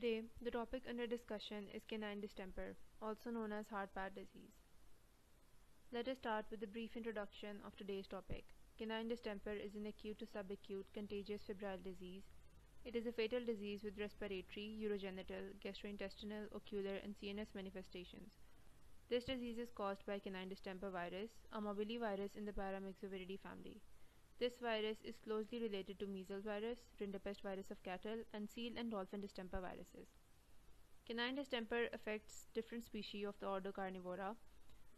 Today, the topic under discussion is canine distemper, also known as hard-pad disease. Let us start with a brief introduction of today's topic. Canine distemper is an acute to subacute contagious febrile disease. It is a fatal disease with respiratory, urogenital, gastrointestinal, ocular, and CNS manifestations. This disease is caused by canine distemper virus, a morbillivirus in the Paramyxoviridae family. This virus is closely related to measles virus, rinderpest virus of cattle, and seal and dolphin distemper viruses. Canine distemper affects different species of the order Carnivora,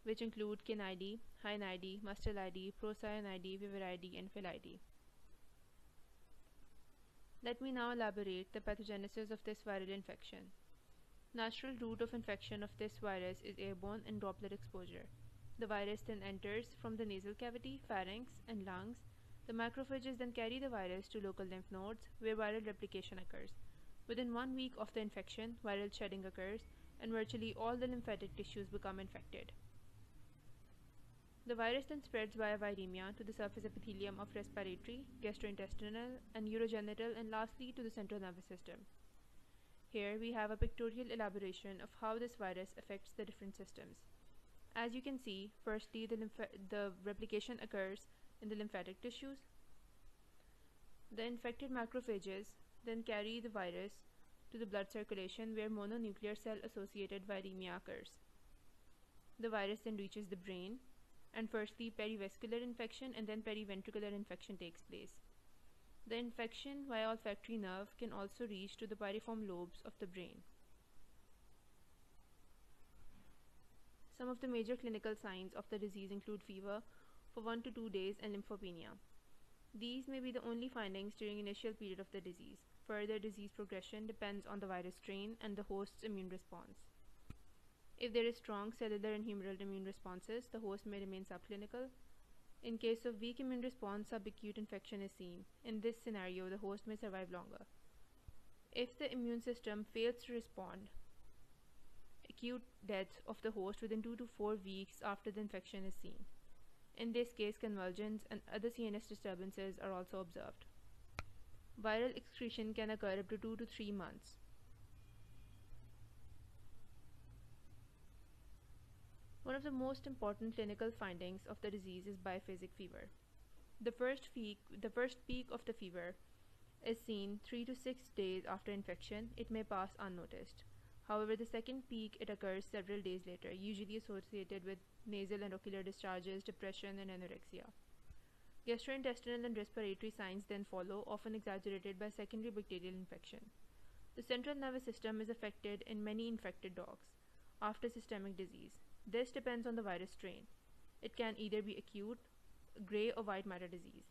which include Canidae, Hyenidae, Mustelidae, Procyonidae, Viverridae, and Felidae. Let me now elaborate the pathogenesis of this viral infection. Natural route of infection of this virus is airborne and droplet exposure. The virus then enters from the nasal cavity, pharynx, and lungs the macrophages then carry the virus to local lymph nodes where viral replication occurs. Within one week of the infection, viral shedding occurs and virtually all the lymphatic tissues become infected. The virus then spreads via viremia to the surface epithelium of respiratory, gastrointestinal, and urogenital and lastly to the central nervous system. Here we have a pictorial elaboration of how this virus affects the different systems. As you can see, firstly the, the replication occurs in the lymphatic tissues. The infected macrophages then carry the virus to the blood circulation where mononuclear cell associated viremia occurs. The virus then reaches the brain and firstly perivascular infection and then periventricular infection takes place. The infection via olfactory nerve can also reach to the piriform lobes of the brain. Some of the major clinical signs of the disease include fever, for 1 to 2 days and lymphopenia. These may be the only findings during initial period of the disease. Further disease progression depends on the virus strain and the host's immune response. If there is strong cellular and humoral immune responses, the host may remain subclinical. In case of weak immune response, subacute infection is seen. In this scenario, the host may survive longer. If the immune system fails to respond, acute death of the host within 2 to 4 weeks after the infection is seen. In this case, convulsions and other CNS disturbances are also observed. Viral excretion can occur up to 2 to 3 months. One of the most important clinical findings of the disease is biphasic fever. The first peak, the first peak of the fever is seen 3 to 6 days after infection. It may pass unnoticed. However, the second peak it occurs several days later, usually associated with nasal and ocular discharges, depression, and anorexia. Gastrointestinal and respiratory signs then follow, often exaggerated by secondary bacterial infection. The central nervous system is affected in many infected dogs after systemic disease. This depends on the virus strain. It can either be acute, gray or white matter disease.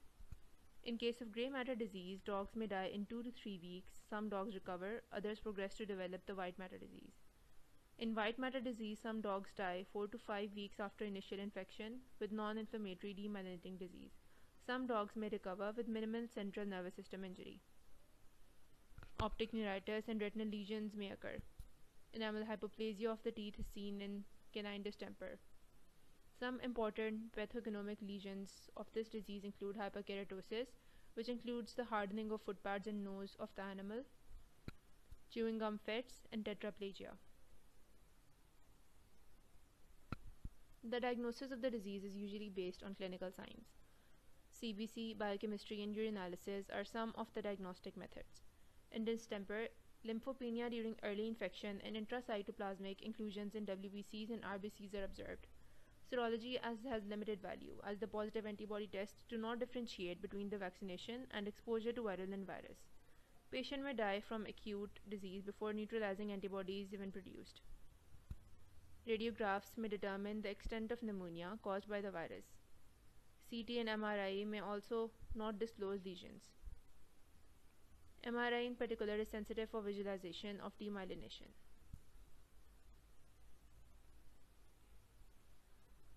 In case of gray matter disease, dogs may die in 2 to 3 weeks. Some dogs recover, others progress to develop the white matter disease. In white matter disease, some dogs die 4 to 5 weeks after initial infection with non-inflammatory demyelinating disease. Some dogs may recover with minimal central nervous system injury. Optic neuritis and retinal lesions may occur. Enamel hypoplasia of the teeth is seen in canine distemper. Some important pathognomonic lesions of this disease include hyperkeratosis, which includes the hardening of footpads and nose of the animal, chewing gum fits, and tetraplegia. The diagnosis of the disease is usually based on clinical signs. CBC, biochemistry, and urinalysis are some of the diagnostic methods. In distemper, lymphopenia during early infection and intracytoplasmic inclusions in WBCs and RBCs are observed. Serology as has limited value as the positive antibody tests do not differentiate between the vaccination and exposure to viral virulent virus. Patient may die from acute disease before neutralizing antibodies even produced. Radiographs may determine the extent of pneumonia caused by the virus. CT and MRI may also not disclose lesions. MRI in particular is sensitive for visualization of demyelination.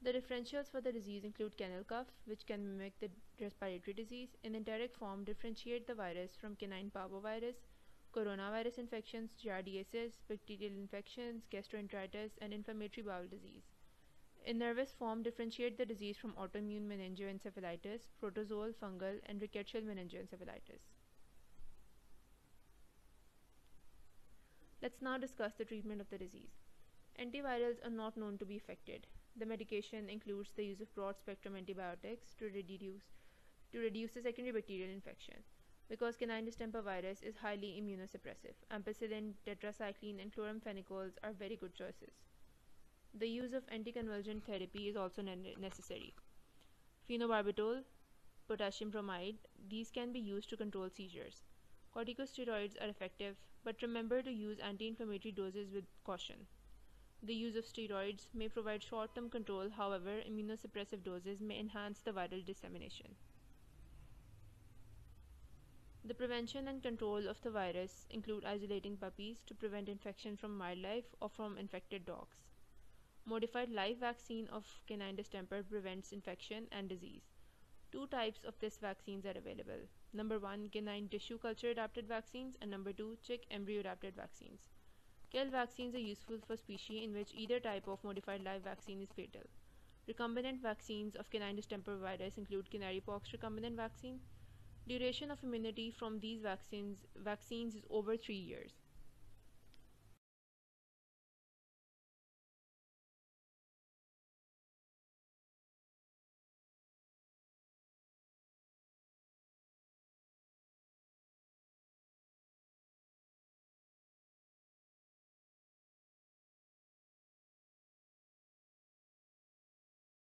The differentials for the disease include kennel cough, which can mimic the respiratory disease. In enteric form, differentiate the virus from canine parvovirus, coronavirus infections, giardiasis, bacterial infections, gastroenteritis, and inflammatory bowel disease. In nervous form, differentiate the disease from autoimmune meningoencephalitis, protozoal, fungal, and rickettsial meningoencephalitis. Let's now discuss the treatment of the disease. Antivirals are not known to be effective. The medication includes the use of broad spectrum antibiotics to reduce to reduce the secondary bacterial infection. Because canine distemper virus is highly immunosuppressive, ampicillin, tetracycline, and chloramphenicol are very good choices. The use of anticonvulsant therapy is also ne necessary. Phenobarbital, potassium bromide, these can be used to control seizures. Corticosteroids are effective, but remember to use anti-inflammatory doses with caution. The use of steroids may provide short-term control, however, immunosuppressive doses may enhance the viral dissemination. The prevention and control of the virus include isolating puppies to prevent infection from wildlife or from infected dogs. Modified live vaccine of canine distemper prevents infection and disease. Two types of this vaccines are available. Number one, canine tissue culture adapted vaccines, and number two, chick embryo adapted vaccines. Kill vaccines are useful for species in which either type of modified live vaccine is fatal. Recombinant vaccines of canine distemper virus include canary pox recombinant vaccine. Duration of immunity from these vaccines, vaccines is over three years.